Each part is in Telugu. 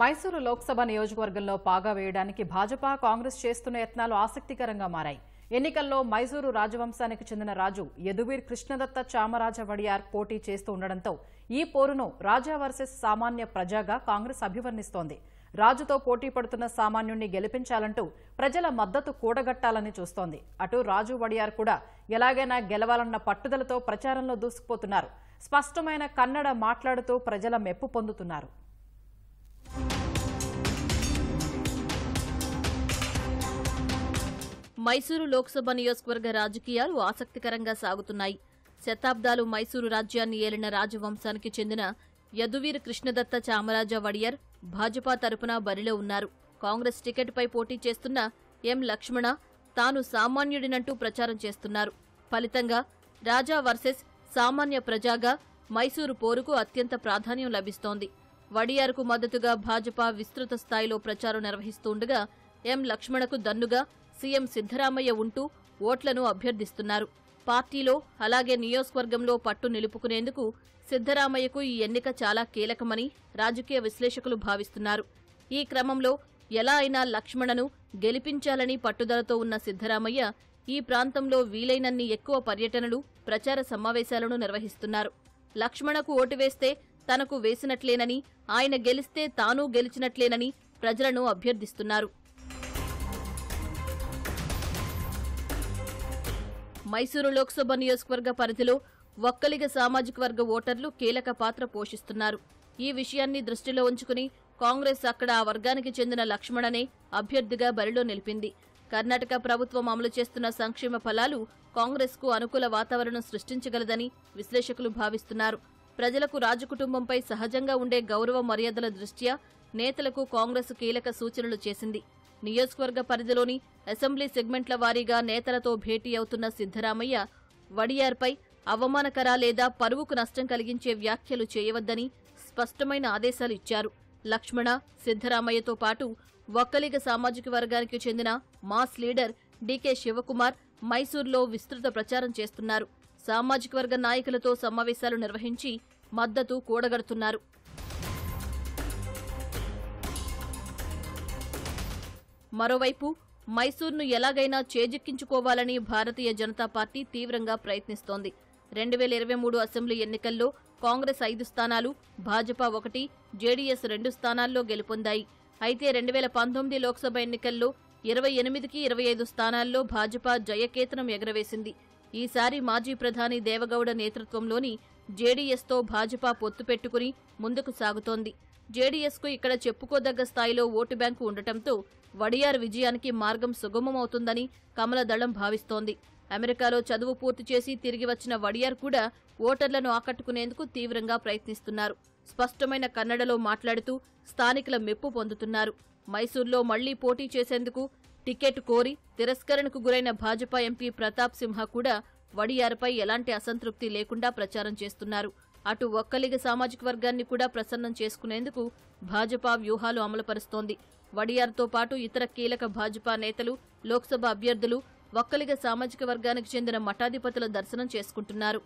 మైసూరు లోక్సభ నియోజకవర్గంలో పాగా వేయడానికి భాజపా కాంగ్రెస్ చేస్తున్న యత్నాలు ఆసక్తికరంగా మారాయి. ఎన్నికల్లో మైసూరు రాజవంశానికి చెందిన రాజు యదువీర్ కృష్ణదత్త చామరాజ వడియార్ పోటీ చేస్తూ ఉండడంతో ఈ పోరును రాజా వర్సెస్ సామాన్య ప్రజాగా కాంగ్రెస్ అభివర్ణిస్తోంది. రాజుతో పోటీ పడుతున్న సామాన్యుణ్ణి గెలిపించాలంటూ ప్రజల మద్దతు కూడగట్టాలని చూస్తోంది. అటు రాజు వడియార్ కూడా ఎలాగైనా గెలవాలన్న పట్టుదలతో ప్రచారంలో దూసుకుపోతున్నారు. స్పష్టమైన కన్నడ మాట్లాడుతూ ప్రజల మెప్పు పొందుతున్నారు. మైసూరు లోక్సభ నియోజకవర్గ రాజకీయాలు ఆసక్తికరంగా సాగుతున్నాయి. శతాబ్దాలు మైసూరు రాజ్యాన్ని ఏలిన రాజవంశానికి చెందిన యదువీర్ కృష్ణదత్త చామరాజ వడియర్ భాజపా తరపున బరిలో ఉన్నారు. కాంగ్రెస్ టికెట్పై పోటీ చేస్తున్న ఎం లక్ష్మణ తాను సామాన్యుడినంటూ ప్రచారం చేస్తున్నారు. ఫలితంగా రాజా వర్సెస్ సామాన్య ప్రజాగా మైసూరు పోరుకు అత్యంత ప్రాధాన్యం లభిస్తోంది. వడియార్కు మద్దతుగా భాజపా విస్తృత స్థాయిలో ప్రచారం నిర్వహిస్తుండగా ఎం లక్ష్మణకు దన్నుగా సీఎం సిద్ధరామయ్య ఉంటూ ఓట్లను అభ్యర్థిస్తున్నారు. పార్టీలో అలాగే నియోజకవర్గంలో పట్టు నిలుపుకునేందుకు సిద్ధరామయ్యకు ఈ ఎన్నిక చాలా కీలకమని రాజకీయ విశ్లేషకులు భావిస్తున్నారు. ఈ క్రమంలో ఎలా అయినా లక్ష్మణను గెలిపించాలని పట్టుదలతో ఉన్న సిద్ధరామయ్య ఈ ప్రాంతంలో వీలైనన్ని ఎక్కువ పర్యటనలు ప్రచార సమావేశాలను నిర్వహిస్తున్నారు. లక్ష్మణకు ఓటు వేస్తే తనకు వేసినట్లేనని ఆయన గెలిస్తే తానూ గెలిచినట్లేనని ప్రజలను అభ్యర్థిస్తున్నారు. మైసూరు లోక్సభ నియోజకవర్గ పరిధిలో ఒక్కలిగ సామాజిక వర్గ ఓటర్లు కీలక పాత్ర పోషిస్తున్నారు. ఈ విషయాన్ని దృష్టిలో ఉంచుకుని కాంగ్రెస్ అక్కడ ఆ వర్గానికి చెందిన లక్ష్మణనే అభ్యర్థిగా బరిలో నిలిపింది. కర్ణాటక ప్రభుత్వం అమలు చేస్తున్న సంక్షేమ ఫలాలు కాంగ్రెస్కు అనుకూల వాతావరణం సృష్టించగలదని విశ్లేషకులు భావిస్తున్నారు. ప్రజలకు రాజకుటుంబంపై సహజంగా ఉండే గౌరవ మర్యాదల దృష్ట్యా నేతలకు కాంగ్రెస్ కీలక సూచనలు చేసింది. నియోజకవర్గ పరిధిలోని అసెంబ్లీ సెగ్మెంట్ల వారీగా నేతలతో భేటీ అవుతున్న సిద్ధరామయ్య వడియార్పై అవమానకర లేదా పరువుకు నష్టం కలిగించే వ్యాఖ్యలు చేయవద్దని స్పష్టమైన ఆదేశాలు ఇచ్చారు. లక్ష్మణ సిద్ధరామయ్యతో పాటు ఒక్కలిగ సామాజిక వర్గానికి చెందిన మాస్ లీడర్ డీకే శివకుమార్ మైసూర్లో విస్తృత ప్రచారం చేస్తున్నారు. సామాజిక వర్గ నాయకులతో సమావేశాలు నిర్వహించి మద్దతు కూడగడుతున్నారు. మరోవైపు మైసూర్ను ఎలాగైనా చేజిక్కించుకోవాలని భారతీయ జనతా పార్టీ తీవ్రంగా ప్రయత్నిస్తోంది. రెండు వేల ఇరవై మూడు అసెంబ్లీ ఎన్నికల్లో కాంగ్రెస్ ఐదు స్థానాలు భాజపా ఒకటి జేడీఎస్ రెండు స్థానాల్లో గెలుపొందాయి. అయితే రెండు వేల పంతొమ్మిది లోక్సభ ఎన్నికల్లో ఇరవై ఎనిమిదికి ఇరవై ఐదు స్థానాల్లో భాజపా జయకేతనం ఎగరవేసింది. ఈసారి మాజీ ప్రధాని దేవగౌడ నేతృత్వంలోని జేడీఎస్తో భాజపా పొత్తు పెట్టుకుని ముందుకు సాగుతోంది. జేడీఎస్కు ఇక్కడ చెప్పుకోదగ్గ స్థాయిలో ఓటు బ్యాంకు ఉండటంతో వడియార్ విజయానికి మార్గం సుగమమవుతుందని కమలదళం భావిస్తోంది. అమెరికాలో చదువు పూర్తి చేసి తిరిగి వచ్చిన వడియార్ కూడా ఓటర్లను ఆకట్టుకునేందుకు తీవ్రంగా ప్రయత్నిస్తున్నారు. స్పష్టమైన కన్నడలో మాట్లాడుతూ స్థానికుల మెప్పు పొందుతున్నారు. మైసూర్లో మళ్ళీ పోటీ చేసేందుకు టికెట్ కోరి తిరస్కరణకు గురైన భాజపా ఎంపీ ప్రతాప్ సింహ కూడా వడియార్పై ఎలాంటి అసంతృప్తి లేకుండా ప్రచారం చేస్తున్నారు. అటు ఒక్కలిగ సామాజిక వర్గాన్ని కూడా ప్రసన్నం చేసుకునేందుకు భాజపా వ్యూహాలు అమలుపరుస్తోంది. వడియార్తో పాటు ఇతర కీలక భాజపా నేతలు లోక్సభ అభ్యర్థులు ఒక్కలిగ సామాజిక వర్గానికి చెందిన మఠాధిపతుల దర్శనం చేసుకుంటున్నారు.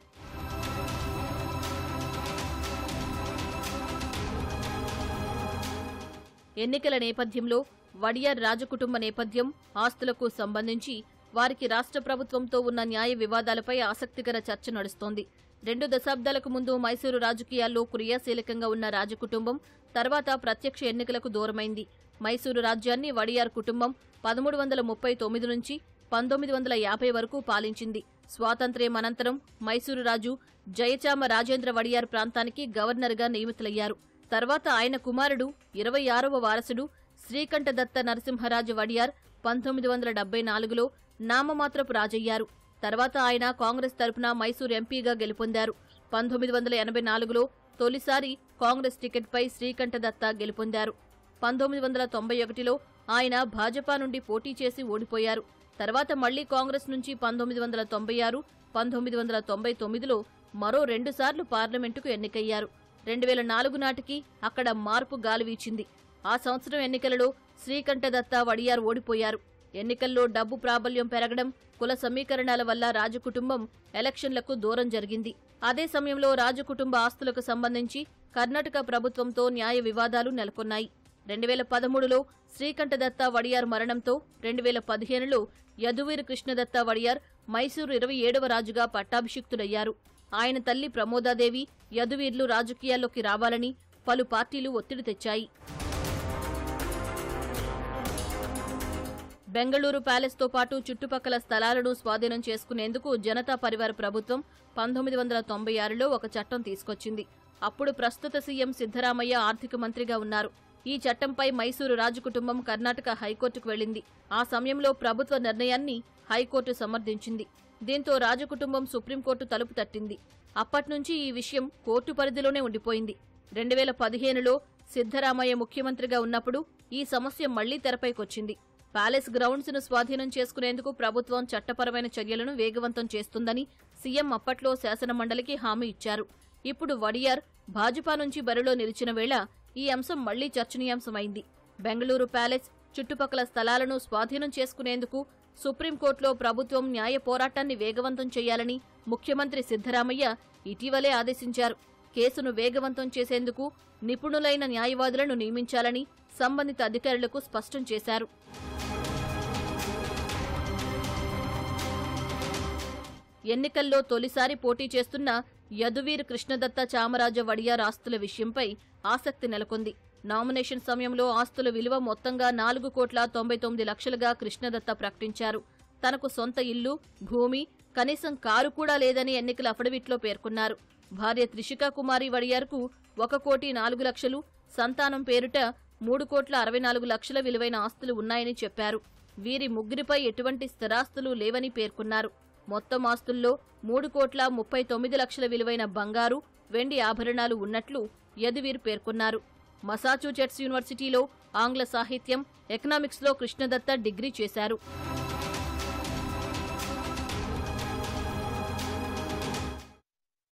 ఎన్నికల నేపథ్యంలో వడియార్ రాజకుటుంబ నేపథ్యం ఆస్తులకు సంబంధించి వారికి రాష్ట్ర ప్రభుత్వంతో ఉన్న న్యాయ వివాదాలపై ఆసక్తికర చర్చ నడుస్తోంది. రెండు దశాబ్దాలకు ముందు మైసూరు రాజకీయాల్లో క్రియాశీలకంగా ఉన్న రాజకుటుంబం తర్వాత ప్రత్యక్ష ఎన్నికలకు దూరమైంది. మైసూరు రాజ్యాన్ని వడియార్ కుటుంబం పదమూడు వందల ముప్పై తొమ్మిది నుంచి పంతొమ్మిది వందల యాభై వరకు పాలించింది. స్వాతంత్ర్యం అనంతరం మైసూరు రాజు జయచామ రాజేంద్ర వడియార్ ప్రాంతానికి గవర్నర్గా నియమితులయ్యారు. తర్వాత ఆయన కుమారుడు ఇరవై ఆరవ వారసుడు శ్రీకంఠదత్త నరసింహరాజు వడియార్ పంతొమ్మిది వందల డెబ్బై నాలుగులో నామమాత్రపు రాజయ్యారు. తర్వాత ఆయన కాంగ్రెస్ తరపున మైసూర్ ఎంపీగా గెలుపొందారు. పంతొమ్మిది వందల ఎనభై నాలుగులో తొలిసారి కాంగ్రెస్ టికెట్పై శ్రీకంఠదత్త గెలుపొందారు. పంతొమ్మిది వందల తొంభై ఒకటిలో ఆయన భాజపా నుండి పోటీ చేసి ఓడిపోయారు. తర్వాత మళ్ళీ కాంగ్రెస్ నుంచి పంతొమ్మిది వందల తొంభై ఆరు పంతొమ్మిది వందల తొంభై తొమ్మిదిలో మరో రెండుసార్లు పార్లమెంటుకు ఎన్నికయ్యారు. రెండు వేల నాలుగు నాటికి అక్కడ మార్పు గాలి వీచింది ఆ సంవత్సరం ఎన్నికలలో శ్రీకంఠదత్త వడియార్ ఓడిపోయారు. ఎన్నికల్లో డబ్బు ప్రాబల్యం పెరగడం కుల సమీకరణాల వల్ల రాజకుటుంబం ఎలక్షన్లకు దూరం జరిగింది. అదే సమయంలో రాజకుటుంబ ఆస్తులకు సంబంధించి కర్ణాటక ప్రభుత్వంతో న్యాయ వివాదాలు నెలకొన్నాయి. రెండు వేల పదమూడులో శ్రీకంఠదత్త వడియార్ మరణంతో రెండు వేల పదిహేనులో యదువీర్ కృష్ణదత్త వడియార్ మైసూరు ఇరవై ఏడవ రాజుగా పట్టాభిషిక్తుడయ్యారు ఆయన తల్లి ప్రమోదాదేవి యదువీర్లు రాజకీయాల్లోకి రావాలని పలు పార్టీలు ఒత్తిడి తెచ్చాయి. బెంగళూరు ప్యాలెస్తో పాటు చుట్టుపక్కల స్థలాలను స్వాధీనం చేసుకునేందుకు జనతా పరివార్ ప్రభుత్వం పంతొమ్మిది వందల తొంభై ఆరులో ఒక చట్టం తీసుకొచ్చింది. అప్పుడు ప్రస్తుత సీఎం సిద్ధరామయ్య ఆర్థిక మంత్రిగా ఉన్నారు. ఈ చట్టంపై మైసూరు రాజు కుటుంబం కర్ణాటక హైకోర్టుకు వెళ్ళింది ఆ సమయంలో ప్రభుత్వ నిర్ణయాన్ని హైకోర్టు సమర్థించింది. దీంతో రాజు కుటుంబం సుప్రీంకోర్టు తలుపు తట్టింది. అప్పట్నుంచి ఈ విషయం కోర్టు పరిధిలోనే ఉండిపోయింది. రెండు వేల పదిహేనులో సిద్ధరామయ్య ముఖ్యమంత్రిగా ఉన్నప్పుడు ఈ సమస్య మళ్ళీ తెరపైకొచ్చింది. ప్యాలెస్ గ్రౌండ్స్ను స్వాధీనం చేసుకునేందుకు ప్రభుత్వం చట్టపరమైన చర్యలను వేగవంతం చేస్తుందని సీఎం అప్పట్లో శాసనమండలికి హామీ ఇచ్చారు. ఇప్పుడు వడియార్ భాజపా నుంచి బరిలో నిలిచిన వేళ ఈ అంశం మళ్ళీ చర్చనీయాంశమైంది. బెంగళూరు ప్యాలెస్ చుట్టుపక్కల స్థలాలను స్వాధీనం చేసుకునేందుకు సుప్రీంకోర్టులో ప్రభుత్వం న్యాయ పోరాటాన్ని వేగవంతం చేయాలని ముఖ్యమంత్రి సిద్ధరామయ్య ఇటీవలే ఆదేశించారు. కేసును వేగవంతం చేసేందుకు నిపుణులైన న్యాయవాదులను నియమించాలని సంబంధిత అధికారులకు స్పష్టం చేశారు. ఎన్నికల్లో తొలిసారి పోటీ చేస్తున్న యదువీర్ కృష్ణదత్త చామరాజ వడియార్ ఆస్తుల విషయంపై ఆసక్తి నెలకొంది. నామినేషన్ సమయంలో ఆస్తుల విలువ మొత్తంగా నాలుగు కోట్ల తొంభై తొమ్మిది లక్షలుగా కృష్ణదత్త ప్రకటించారు. తనకు సొంత ఇల్లు భూమి కనీసం కారు కూడా లేదని ఎన్నికల అఫిడవిట్లో పేర్కొన్నారు. భార్య త్రిషికా కుమారి వడియార్కు ఒక కోటి నాలుగు లక్షలు సంతానం పేరుట మూడు కోట్ల అరవై నాలుగు లక్షల విలువైన ఆస్తులు ఉన్నాయని చెప్పారు. వీరి ముగ్గురిపై ఎటువంటి స్థిరాస్తులు లేవని పేర్కొన్నారు. మొత్తం ఆస్తుల్లో మూడు కోట్ల ముప్పై తొమ్మిది లక్షల విలువైన బంగారు వెండి ఆభరణాలు ఉన్నట్లు యదువీర్ పేర్కొన్నారు. మసాచుసెట్స్ యూనివర్సిటీలో ఆంగ్ల సాహిత్యం ఎకనామిక్స్లో కృష్ణదత్త డిగ్రీ చేశారు.